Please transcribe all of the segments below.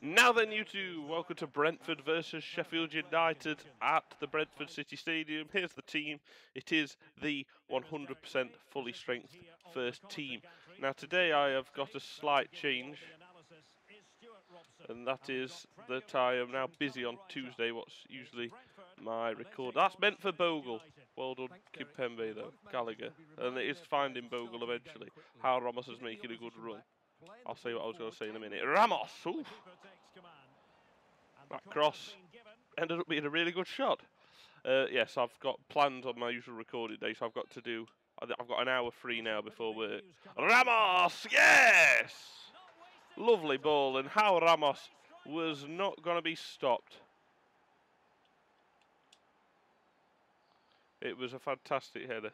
Now then, you two, welcome to Brentford versus Sheffield United at the Brentford City Stadium. Here's the team. It is the 100% fully strength first team. Now today I have got a slight change, and that is that I am now busy on Tuesday, what's usually my record. That's meant for Bogle. Well done, Kimpembe though, Gallagher. And it is finding Bogle eventually. How Ramos is making a good run. I'll say what I was going to say in a minute. Ramos! Ooh. That cross ended up being a really good shot. Uh, yes, I've got plans on my usual recording day, so I've got to do. I've got an hour free now before work. Ramos! Yes! Lovely ball, and how Ramos was not going to be stopped. It was a fantastic header.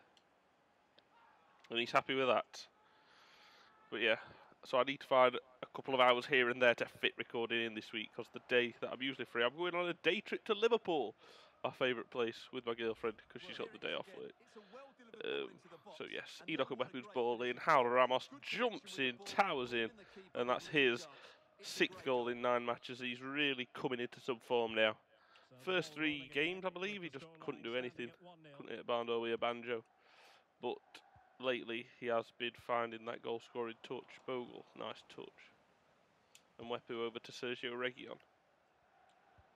And he's happy with that. But yeah, so I need to find a couple of hours here and there to fit recording in this week because the day that I'm usually free, I'm going on a day trip to Liverpool, my favourite place, with my girlfriend because she's got the day off work. Um, so yes, Enoch Mwepu's ball in, Howler Ramos jumps in, towers in, and that's his sixth goal in nine matches. He's really coming into some form now. First three games, I believe, he just couldn't do anything. Couldn't hit a bando with a banjo. But lately he has been finding that goal scoring touch. Bogle, nice touch. And Mwepu over to Sergio Reguilon.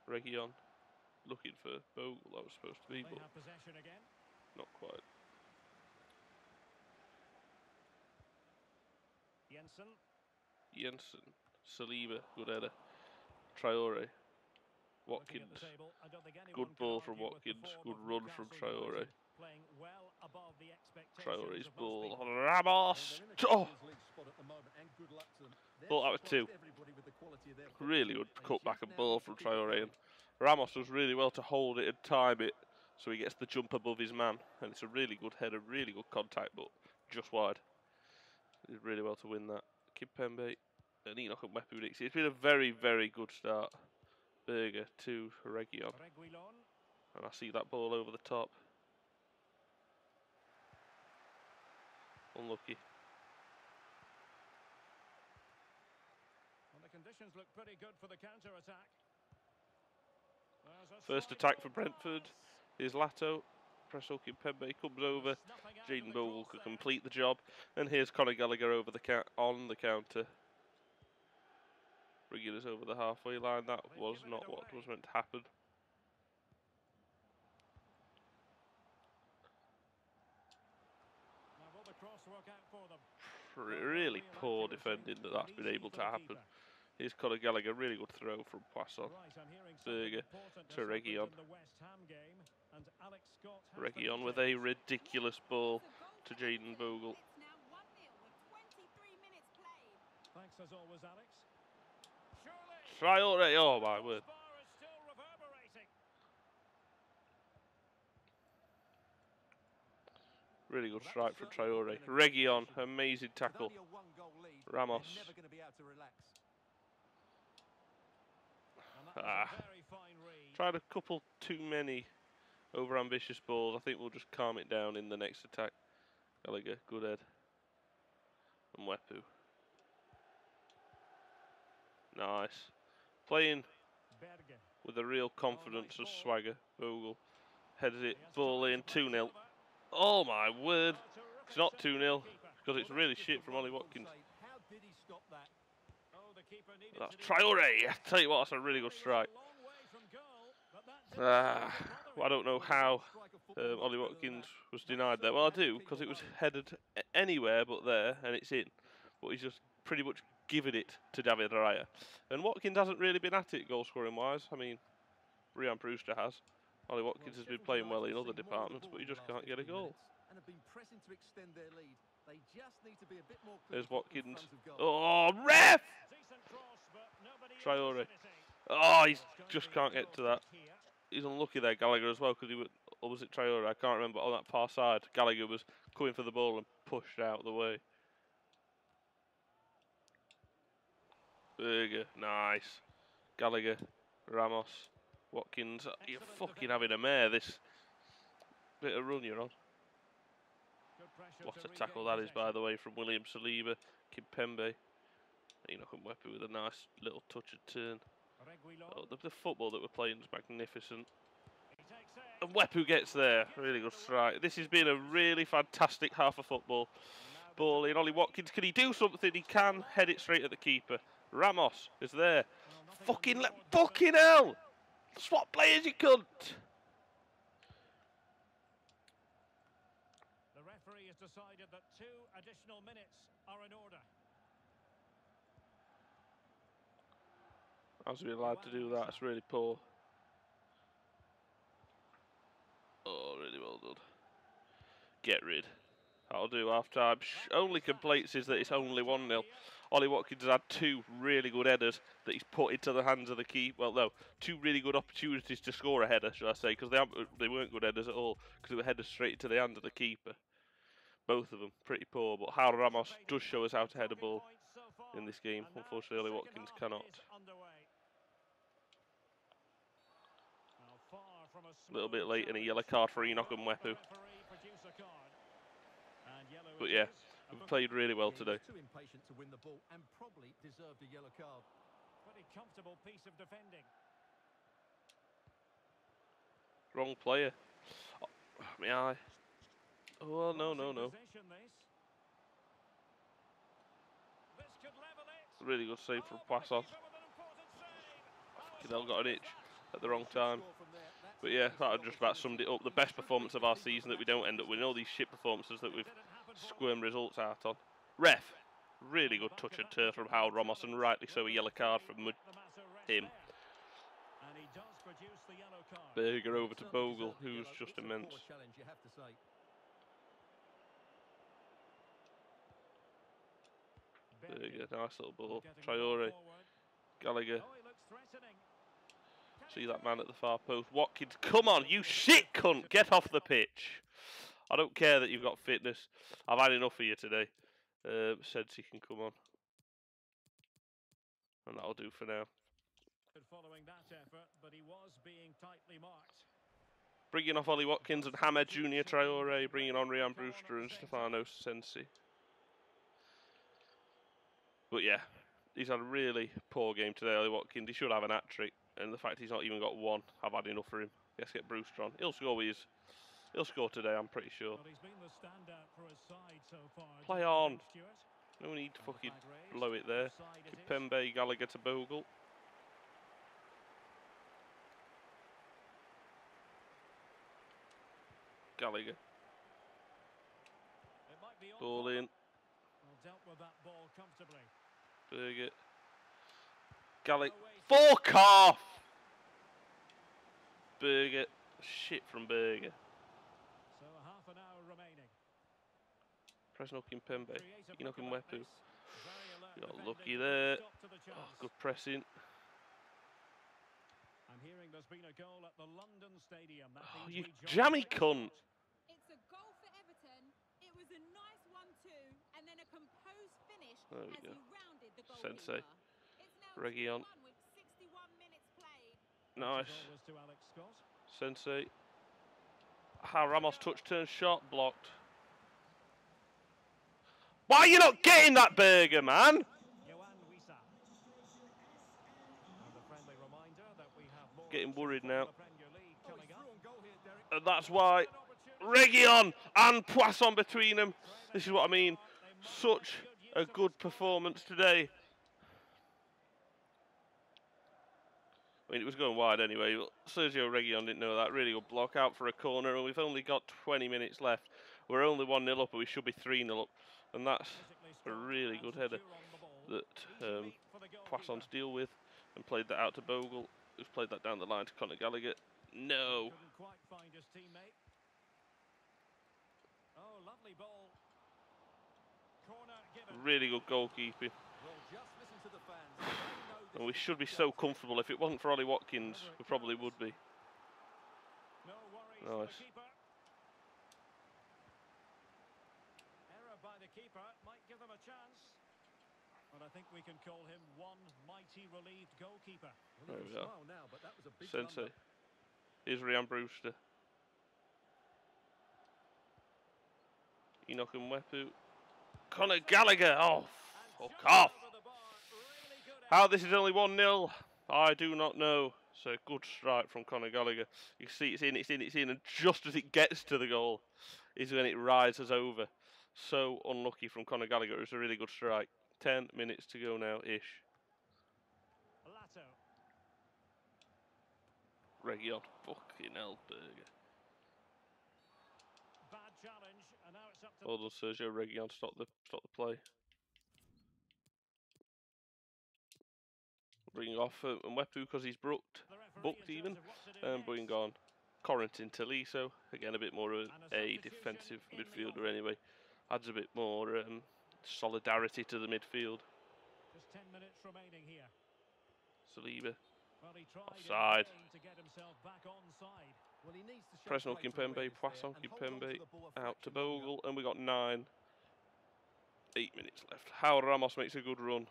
Reguilon looking for Bogle, that was supposed to be, but not quite. Jensen. Jensen, Saliba, good header. Traore, Watkins, good ball from Watkins, good run from Traore. Traore's ball. Ramos! Oh! Thought that was two. Really good cut back and ball from Traore. And Ramos does really well to hold it and time it so he gets the jump above his man. And it's a really good header, a really good contact, but just wide. He did really well to win that. Kimpembe and Enoch and Mwepu It's been a very, very good start. Berger to Reguilon. And I see that ball over the top. Unlucky. Well, the conditions look pretty good for the counter attack. First attack for Brentford is Lato. Presnel Kimpembe comes over. Jaden Bogle could complete the job. And here's Conor Gallagher over the on the counter. Bringing us over the halfway line. That was not what was meant to happen. Really poor defending that that's been able to happen. Here's Conor Gallagher, really good throw from Poisson. Berger to Reguilon. Reguilon with a ridiculous ball to Jaden Bogle. Alex. Traore, oh my word. Really good strike from Traore. Reguilon, amazing tackle. Ramos. Ah. Tried a couple too many over ambitious balls. I think we'll just calm it down in the next attack. Gallagher, good head. And Mwepu. Nice. Playing with a real confidence of swagger. Bogle headed it, ball in, 2 0. Oh my word. It's not 2 0 because it's really shit from Ollie Watkins. That's Traore. I tell you what, that's a really good strike. Uh, well, I don't know how um, Ollie Watkins was denied there. Well, I do because it was headed anywhere but there, and it's in. But he's just pretty much given it to David Raya. And Watkins hasn't really been at it goal scoring wise. I mean, Rhian Brewster has. Ollie Watkins has been playing well in other departments, but he just oh, oh, can't get a goal. There's Watkins. Oh, ref! Traore. Oh, he just can't get to that. He's unlucky there, Gallagher, as well, because he was, or was it Traore? I can't remember. On that far side, Gallagher was coming for the ball and pushed out of the way. Berger, nice. Gallagher, Ramos. Watkins, you're fucking having a mare, this bit of run you're on. What a tackle that is, by the way, from William Saliba, Kimpembe. Enoch Mwepu with a nice little touch and turn. Oh, the, the football that we're playing is magnificent. And Wepu gets there. Really good strike. This has been a really fantastic half of football. Ball in. Ollie Watkins, can he do something? He can. Head it straight at the keeper. Ramos is there. Fucking Fucking hell! Swap players, you cunt! The referee has decided that two additional minutes are in order. How's he allowed to do that? It's really poor. Oh, really well done. Get rid. That'll do half time. Sh- only complaints is that it's only 1 0. Ollie Watkins has had two really good headers that he's put into the hands of the key. Well, no, two really good opportunities to score a header, should I say? Because they, they weren't good headers at all. Because they were headers straight into the hand of the keeper. Both of them pretty poor. But Hal Ramos does show us how to head a ball in this game. Unfortunately, Ollie Watkins cannot. A little bit late and a yellow card for Enoch Mwepu. But yeah, we've played really well Yeah, he today. too impatient to win the ball and probably deserved a yellow card. Pretty comfortable piece of defending. Wrong player. Oh, may I? Oh, no, no, no. this. This could level it. Really good save oh, from Oh, but the Poisson. keeper with an important save. Oh, Fucking hell, got an itch at the wrong time. score from there. That's But yeah, easy that just about summed it up. The best performance of our season that we don't end up winning. All these shit performances that we've Squirmed results out on. Ref. Really good touch and turn from Howard Ramos, and rightly so a yellow card from him. Berger over to Bogle, who's just immense. Berger. Nice little ball. Traore. Gallagher. See that man at the far post. Watkins, come on, you shit cunt, get off the pitch. I don't care that you've got fitness. I've had enough of you today. Uh, Sensi can come on. And that'll do for now. Following that effort, but he was being tightly marked. Bringing off Ollie Watkins and Hamed Junior Traore, bringing on Rhian Brewster and Stefano Sensi. But yeah, he's had a really poor game today, Ollie Watkins. He should have an hat trick, and the fact he's not even got one, I've had enough for him. Let's get Brewster on. He'll score with his. He'll score today, I'm pretty sure. But he's been the standout for his side so far. Play on. No need to fucking blow it there. Is. Kimpembe, Gallagher to Bogle. Gallagher, It might be ball in, dealt with that ball comfortably. Berger. Gallagher, No way to- fuck off! Berger, shit from Berger. So half an hour remaining. Presnel Kimpembe, Creative Enoch look and at that Wepu. pace. Got lucky there. stop to the Oh, good pressing. I'm hearing there's been a goal at the London Stadium. That Oh, you jammy cunt. It's a goal for Everton. It was a nice one-two, and then a composed finish There we as go. he rounded the Sensi. goalkeeper. It's now Reguilon. 2-1 with 61 minutes played. Nice. Thanks as always to Alex Scott. Sensi. Ha, Ramos touch turn shot blocked. Why are you not getting that Berger, man? Getting worried now. And that's why. Reguilon and Poisson between them. This is what I mean. Such a good performance today. I mean, it was going wide anyway. Sergio Reguilon didn't know that. Really good block out for a corner, and we've only got 20 minutes left. We're only 1 0 up, but we should be 3 0 up. And that's a really good header on the ball. that um, for. Poisson's deal with and played that out to Bogle, who's played that down the line to Conor Gallagher. No. Quite find his teammate. Oh, lovely ball. Corner. Really good goalkeeping. Well, just listen to the fans. They know this And we should be so comfortable. If it wasn't for Ollie Watkins, we probably would be. No worries for Nice. the keeper. Error by the keeper might give them a chance. But I think we can call him one mighty relieved goalkeeper. Well, There we go. now, but that was a big Sensi. Here's Rhian Brewster. Enoch Mwepu. Conor Gallagher. Oh, And fuck off. over the bar, How this is only 1 0, I do not know. So good strike from Conor Gallagher. You see it's in, it's in, it's in, and just as it gets to the goal is when it rises over. So unlucky from Conor Gallagher. It was a really good strike. 10 minutes to go now ish. Lato. Reguilon. Fucking hell, Berger. Bad challenge, and now it's up to Well done, Sergio Reguilon. Stop the stop the play. Bring off uh, Mwepu because he's brooked, booked even. and of what to do Um, bring on Corentin Tolisso. Again, a bit more of a a defensive midfielder anyway. Adds a bit more um, solidarity to the midfield. Just 10 minutes remaining here. Saliba. Well, he tried in Offside. vain to get himself back onside. Well, he needs to Presnel Kimpembe, awareness Poisson and hold on to Kimpembe the ball a out to. Bogle, and we got nine. Eight minutes left. How Ramos makes a good run.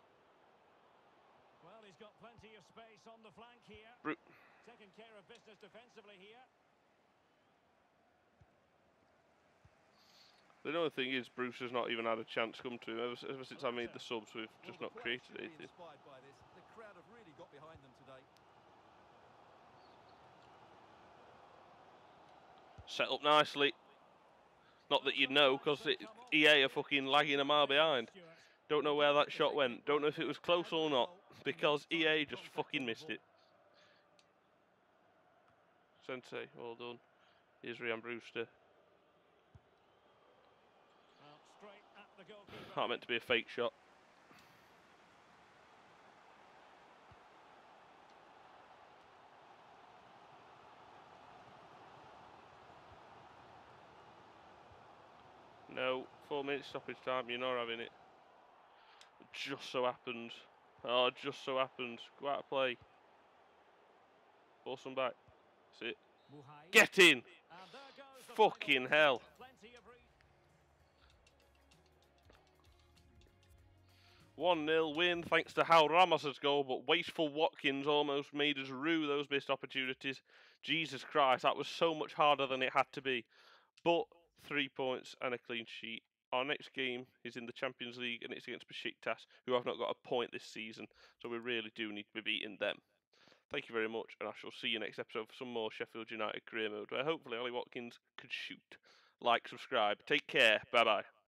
Well, he's got plenty of space on the flank here. Bru- Taking care of business defensively here. The only thing is, Bruce has not even had a chance come to him ever, ever since I made the subs. We've just the not created anything. by this. The crowd have really got behind them today. Set up nicely. Not that you'd know, because EA are fucking lagging a mile behind. Don't know where that shot went. Don't know if it was close or not, because EA just fucking missed it. Sensi, well done. Here's Rhian Brewster. Well, straight at goalkeeper. Meant to be a fake shot. No, four minutes stoppage time, you're not having it. Just so happens. Oh, just so happens. Go out of play. Force them back. That's it. Get in! And there goes the Fucking hell. 1 0 win thanks to Hal Ramos's goal, but wasteful Watkins almost made us rue those missed opportunities. Jesus Christ, that was so much harder than it had to be. But three points and a clean sheet. Our next game is in the Champions League and it's against Besiktas, who have not got a point this season, so we really do need to be beating them. Thank you very much, and I shall see you next episode for some more Sheffield United career mode, where hopefully Ollie Watkins could shoot. Like, subscribe, take care, bye bye.